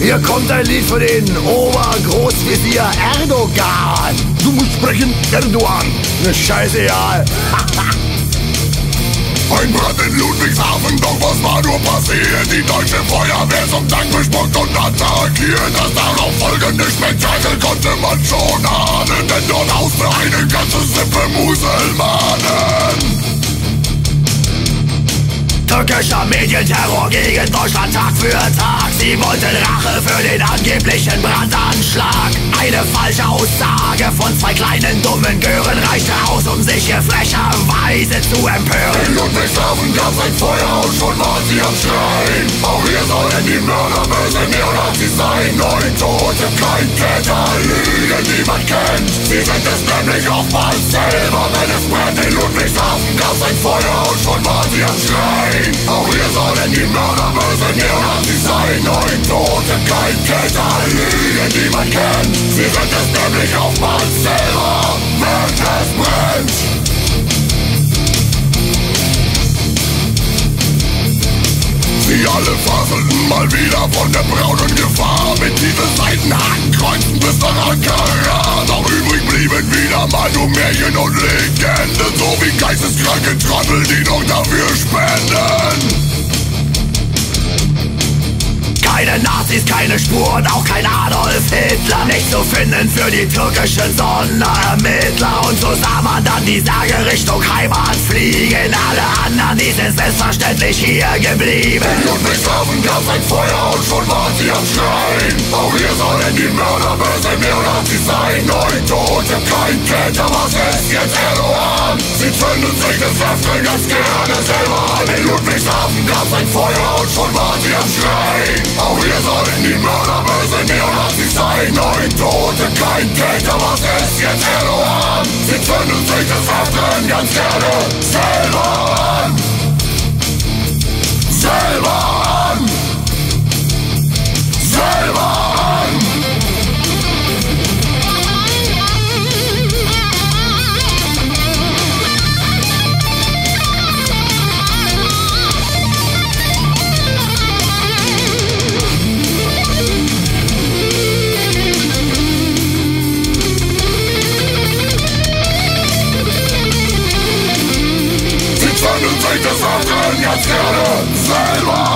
Hier kommt ein Lied für den Obergroßvisier Erdogan. Du musst sprechen, Erdogan. Ne Scheißegal. Ein Brand in Ludwigshafen, doch was war nur passiert? Die deutsche Feuerwehr zum Dank bespuckt und attackiert. Das darauf folgende Spektakel konnte man schon ahnen, denn dort hauste eine ganze Sippe Muselmanen. Türkischer Medienterror gegen Deutschland Tag für Tag. Sie wollten Rache für den angeblichen Brandanschlag. Eine falsche Aussage von zwei kleinen dummen Gören reichte aus, um sich hier frecherweise zu empören. In Ludwigshafen gab's ein Feuer und schon war sie am Schreien. Auch hier sollen die Mörder böse Neonazis sein. Neun Tote, kein Täter, Lügen, man kennt. Sie sind es nämlich oftmals selber, wenn es brennt. In Ludwigshafen gab's ein Feuer und schon war sie am Schreien. Sollen die Mörder böse Neonazis sein. Neun Tote, kein Täter, Lügen, die man kennt. Sie sind es nämlich oftmals selber, wenn es brennt. Sie alle faselten mal wieder von der braunen Gefahr Mit tiefen Seitenhakenkreuzen bis nach Ankara Doch übrig blieben wieder mal nur Märchen und Legenden So wie geisteskranke Trottel, die noch dafür spenden Nazis, keine Spur und auch kein Adolf Hitler. Nicht zu finden für die türkischen Sonderermittler. Und so sah man dann die Sage Richtung Heimat fliegen. Alle anderen, die sind selbstverständlich hier geblieben. In Ludwigshafen gab's ein Feuer und schon waren sie am Schreien. Auch hier sollen die Mörder böse Neonazis sein. Neun Tote, kein Täter, was ist jetzt Erdogan? Sie zünden sich des Öfteren ganz gerne selber an. In Ludwigshafen gab's ein Feuer und Neonazis sein. Neun Tote, kein Täter, was ist jetzt Erdogan? Sie zünden sich des Öfteren ganz gerne selber Kaskaden, Seilbahn!